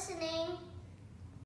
listening.